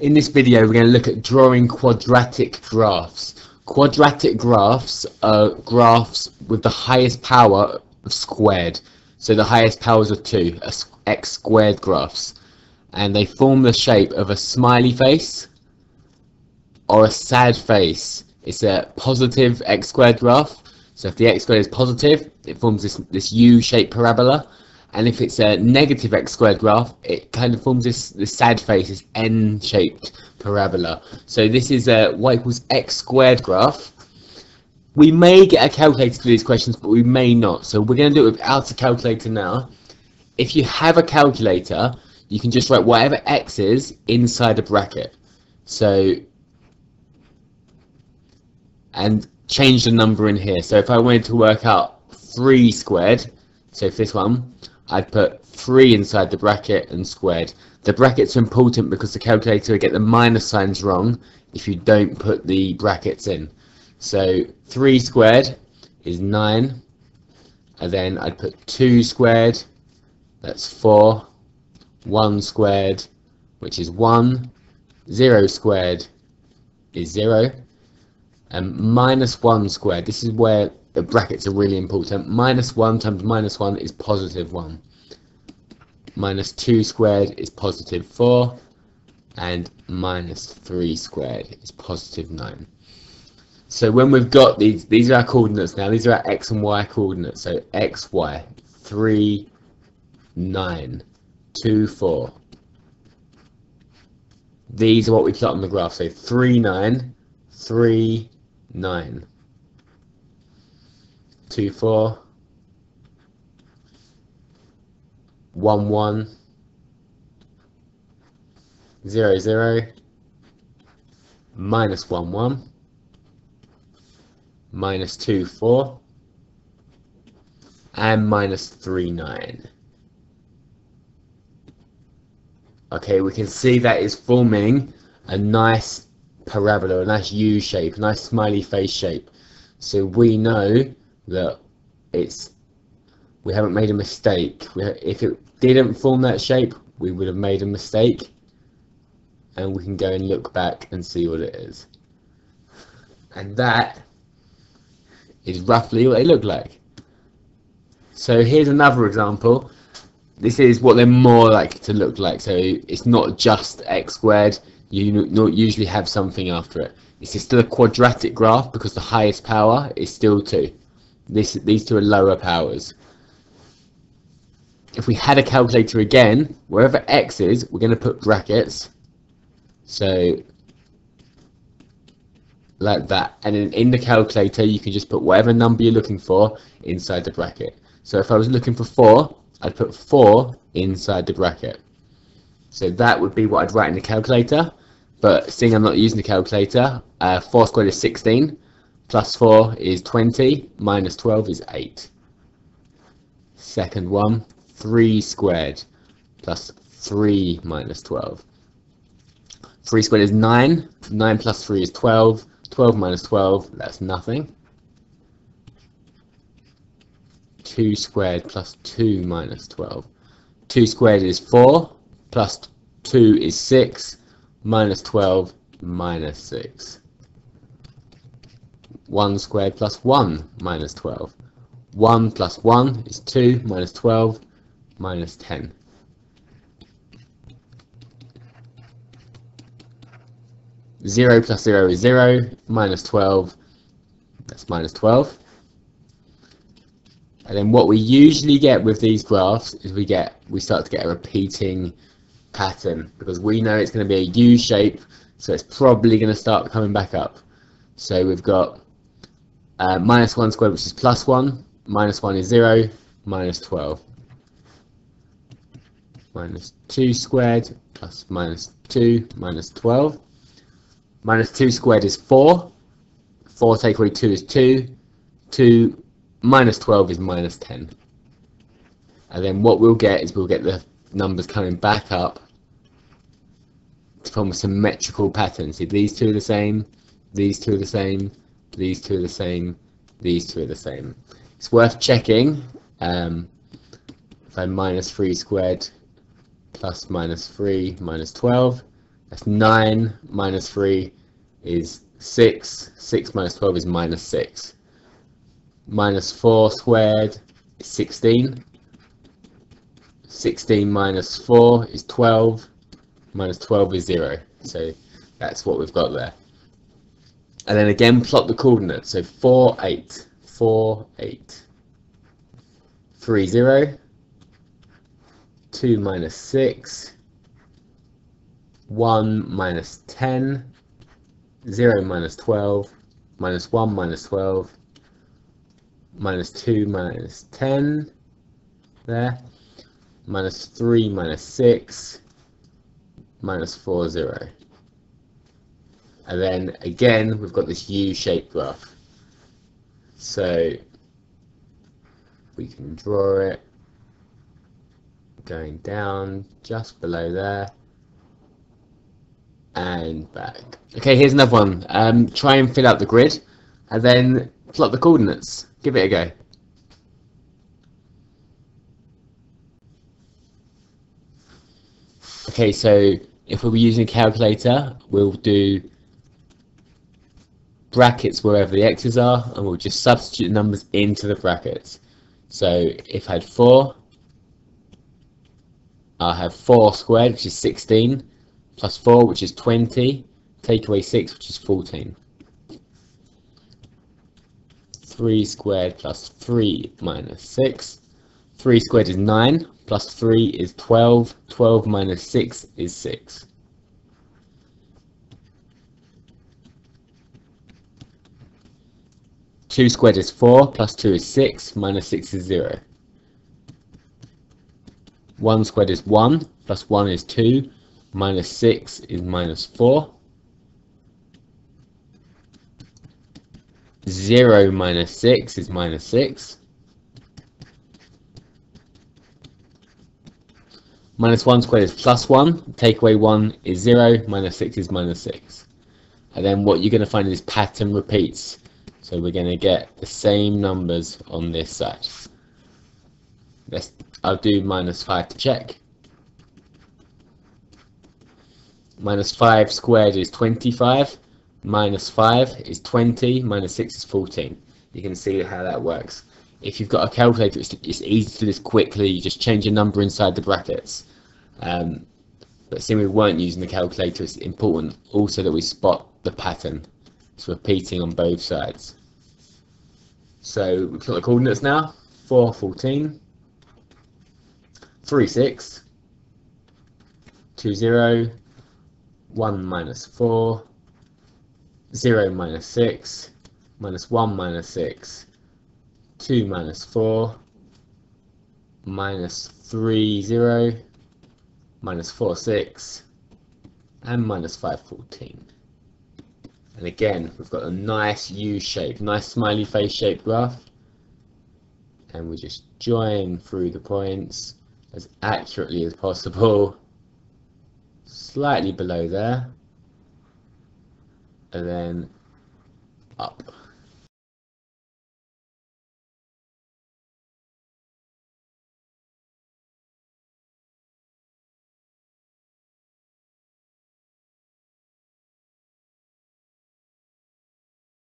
In this video we're going to look at drawing quadratic graphs. Quadratic graphs are graphs with the highest power of squared. So the highest powers of 2, are x squared graphs. And they form the shape of a smiley face or a sad face. It's a positive x squared graph. So if the x squared is positive, it forms this, this U-shaped parabola and if it's a negative x squared graph it kind of forms this, this sad face, this n-shaped parabola. So this is a y equals x squared graph. We may get a calculator to do these questions but we may not. So we're going to do it without a calculator now. If you have a calculator you can just write whatever x is inside a bracket. So and change the number in here. So if I wanted to work out 3 squared, so for this one, I'd put 3 inside the bracket and squared. The brackets are important because the calculator will get the minus signs wrong if you don't put the brackets in. So 3 squared is 9, and then I'd put 2 squared, that's 4, 1 squared, which is 1, 0 squared is 0, and minus 1 squared, this is where the brackets are really important. Minus 1 times minus 1 is positive 1. Minus 2 squared is positive 4. And minus 3 squared is positive 9. So when we've got these, these are our coordinates now. These are our x and y coordinates. So x, y, 3, 9, 2, 4. These are what we plot on the graph. So 3, 9, 3, 9 two four. One one. Zero zero. Minus one one. Minus two four. And minus three nine. Okay we can see that is forming a nice parabola a nice U shape a nice smiley face shape. So we know that it's we haven't made a mistake. We, if it didn't form that shape, we would have made a mistake, and we can go and look back and see what it is. And that is roughly what they look like. So here's another example. This is what they're more likely to look like. So it's not just x squared. You not usually have something after it. It's still a quadratic graph because the highest power is still 2. This, these two are lower powers. If we had a calculator again, wherever x is, we're going to put brackets. So, like that. And then in the calculator, you can just put whatever number you're looking for inside the bracket. So if I was looking for 4, I'd put 4 inside the bracket. So that would be what I'd write in the calculator. But seeing I'm not using the calculator, uh, 4 squared is 16 plus 4 is 20, minus 12 is 8. Second one, 3 squared plus 3 minus 12. 3 squared is 9, 9 plus 3 is 12, 12 minus 12, that's nothing. 2 squared plus 2 minus 12. 2 squared is 4, plus 2 is 6, minus 12, minus 6. 1 squared plus 1 minus 12. 1 plus 1 is 2 minus 12 minus 10. Zero plus zero is zero, minus 12, that's minus 12. And then what we usually get with these graphs is we get we start to get a repeating pattern because we know it's going to be a U shape, so it's probably going to start coming back up. So we've got uh, minus 1 squared, which is plus 1. Minus 1 is 0. Minus 12. Minus 2 squared plus minus 2 minus 12. Minus 2 squared is 4. 4 take away 2 is 2. 2 minus 12 is minus 10. And then what we'll get is we'll get the numbers coming back up to form a symmetrical pattern. See, these two are the same, these two are the same, these two are the same, these two are the same. It's worth checking um, if I minus 3 squared plus minus 3 minus 12, That's 9 minus 3 is 6. 6 minus 12 is minus 6. Minus 4 squared is 16. 16 minus 4 is 12. Minus 12 is 0. So that's what we've got there. And then again, plot the coordinates. So 4, 8. 4, 8. 3, 0. 2 minus 6. 1 minus 10. 0 minus 12. Minus 1 minus 12. Minus 2 minus 10. There. Minus 3 minus 6. Minus 4, 0. And then again, we've got this U-shaped graph. So we can draw it going down just below there and back. Okay, here's another one. Um, try and fill out the grid and then plot the coordinates. Give it a go. Okay, so if we were using a calculator, we'll do brackets wherever the x's are and we'll just substitute the numbers into the brackets. So if I had 4, I'll have 4 squared which is 16 plus 4 which is 20 take away 6 which is 14. 3 squared plus 3 minus 6. 3 squared is 9 plus 3 is 12. 12 minus 6 is 6. 2 squared is 4, plus 2 is 6, minus 6 is 0. 1 squared is 1, plus 1 is 2, minus 6 is minus 4. 0 minus 6 is minus 6. Minus 1 squared is plus 1, take away 1 is 0, minus 6 is minus 6. And then what you're going to find is pattern repeats. So we're going to get the same numbers on this side. Let's, I'll do minus 5 to check. Minus 5 squared is 25. Minus 5 is 20. Minus 6 is 14. You can see how that works. If you've got a calculator, it's, it's easy to do this quickly. You just change a number inside the brackets. Um, but seeing we weren't using the calculator, it's important also that we spot the pattern. It's repeating on both sides. So we've got the coordinates now. 4, 14, 3, 6, 2, 0, 1 minus 4, 0 minus 6, minus 1 minus 6, 2 minus 4, minus 3, 0, minus 4, 6, and minus 5, 14. And again, we've got a nice U shape, nice smiley face shape graph. And we just join through the points as accurately as possible. Slightly below there. And then up.